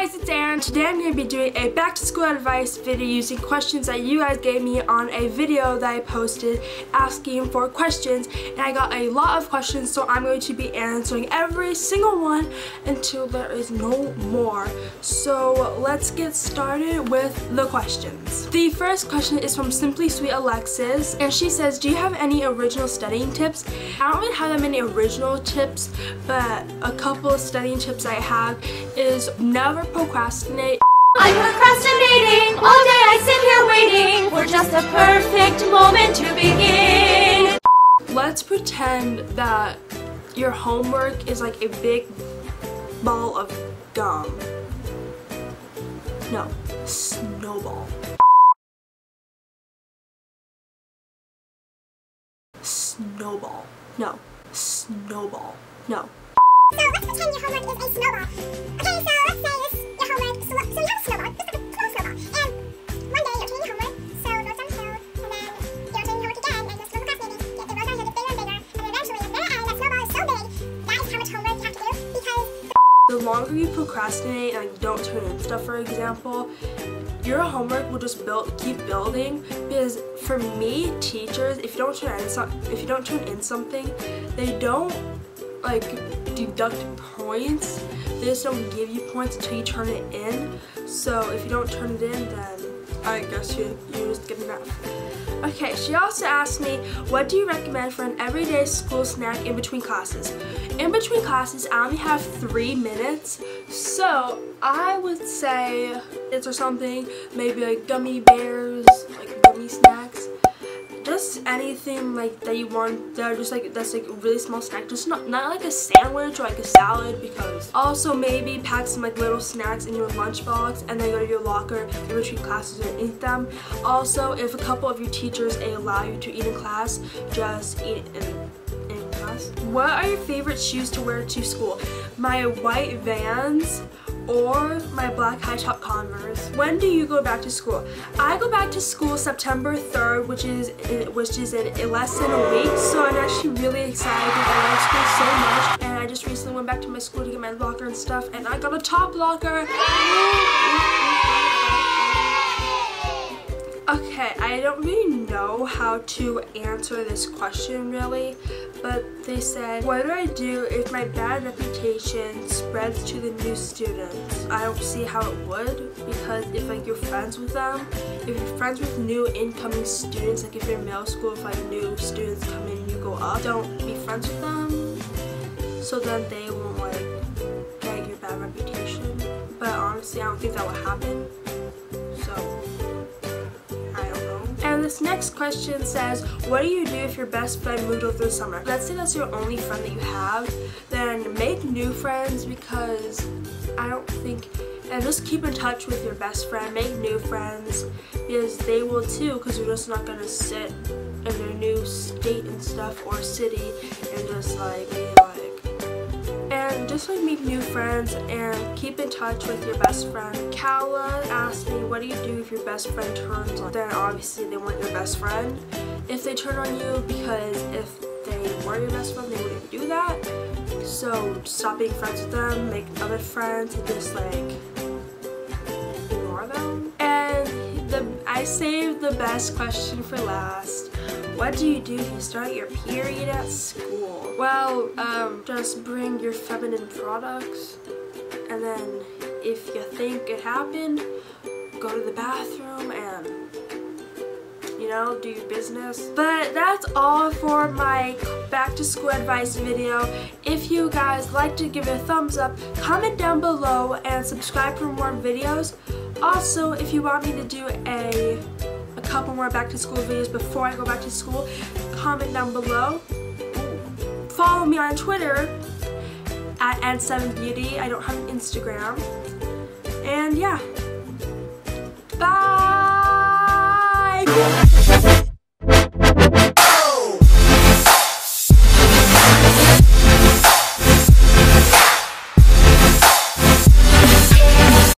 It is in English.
guys, it's Erin. Today I'm going to be doing a back to school advice video using questions that you guys gave me on a video that I posted asking for questions and I got a lot of questions so I'm going to be answering every single one until there is no more. So let's get started with the questions. The first question is from Simply Sweet Alexis and she says, do you have any original studying tips? I don't really have that many original tips but a couple of studying tips I have is never procrastinate. I'm procrastinating. All day I sit here waiting for just a perfect moment to begin. Let's pretend that your homework is like a big ball of gum. No, snowball. Snowball. No, snowball. No. So let's pretend your homework is a snowball. Okay, so let's say this, your homework, so, so you have a snowball, just like a little snowball, and one day you're doing your homework, so it goes downhill, and then you're doing your homework again, and you're still procrastinating, it, it goes downhill, gets bigger and bigger, and then eventually at the very end, that snowball is so big, that is how much homework you have to do, because The longer you procrastinate and like, don't turn in stuff, for example, your homework will just build, keep building. Because for me, teachers, if you don't turn in some, if you don't turn in something, they don't like deduct points. They just don't give you points until you turn it in. So if you don't turn it in, then I guess you you just get enough. Okay, she also asked me, what do you recommend for an everyday school snack in between classes? In between classes, I only have three minutes, so I would say it's or something, maybe like gummy bears, like gummy snacks. Just anything like that you want that are just like that's like really small snack. Just not not like a sandwich or like a salad because also maybe pack some like little snacks in your lunchbox and then go to your locker in between classes and eat them. Also if a couple of your teachers allow you to eat in class just eat in in class. What are your favorite shoes to wear to school? My white vans or my black high top Converse. When do you go back to school? I go back to school September 3rd, which is which is in less than a week. So I'm actually really excited I love school so much. And I just recently went back to my school to get my locker and stuff, and I got a top locker. Know how to answer this question really, but they said, what do I do if my bad reputation spreads to the new students? I don't see how it would because if like you're friends with them, if you're friends with new incoming students, like if you're in middle school, if like new students come in and you go up, don't be friends with them so then they won't like get your bad reputation. But honestly, I don't think that will happen. Next question says, what do you do if your best friend moved over the summer? Let's say that's your only friend that you have, then make new friends because I don't think, and just keep in touch with your best friend, make new friends because they will too because you're just not going to sit in their new state and stuff or city and just like like make new friends and keep in touch with your best friend. Kala asked me, what do you do if your best friend turns on? Then obviously they weren't your best friend. If they turn on you, because if they were your best friend, they wouldn't do that. So stop being friends with them, make other friends, and just like ignore them. And the I saved the best question for last. What do you do if you start your period at school? Well, um, just bring your feminine products and then if you think it happened, go to the bathroom and you know, do your business. But that's all for my back to school advice video. If you guys like to give it a thumbs up, comment down below and subscribe for more videos. Also, if you want me to do a more back to school videos before I go back to school, comment down below. Follow me on Twitter at N7Beauty. I don't have an Instagram. And yeah. Bye!